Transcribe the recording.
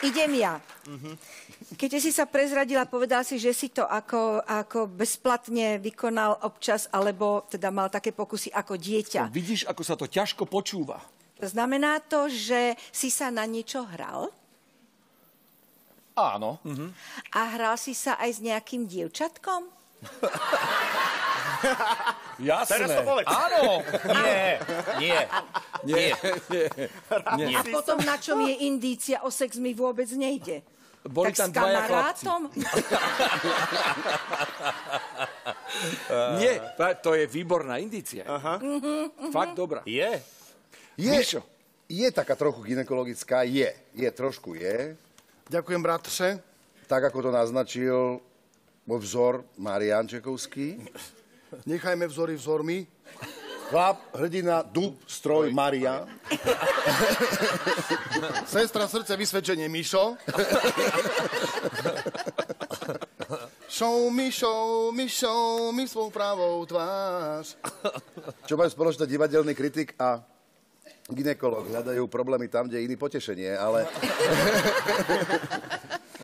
Idem ja. Keď si sa prezradila, povedal si, že si to ako, ako bezplatne vykonal občas, alebo teda mal také pokusy ako dieťa. Vidíš, ako sa to ťažko počúva. Znamená to, že si sa na niečo hral? Áno. A hral si sa aj s nejakým dievčatkom? Jasné. Teraz to povedz. Áno. Nie, nie. Nie. Nie. A potom na čom je indícia o sex mi vôbec nejde? Boli tak tam s kamarátom? Nie, to je výborná indícia. Fakt dobrá. Je. Je, Mišo. je taká trochu ginekologická, je. Je, trošku je. Ďakujem, bratře. Tak, ako to naznačil môj vzor Marian Čekovský. Nechajme vzory vzormi. Chlap, hrdina, dub, stroj, Maria. Sestra srdce, vysvedčenie Mišo. Show mi, show mi, show mi svou pravou tvář. Čo majú spoločné divadelný kritik a ginekolog. Hľadajú problémy tam, kde je iný potešenie, ale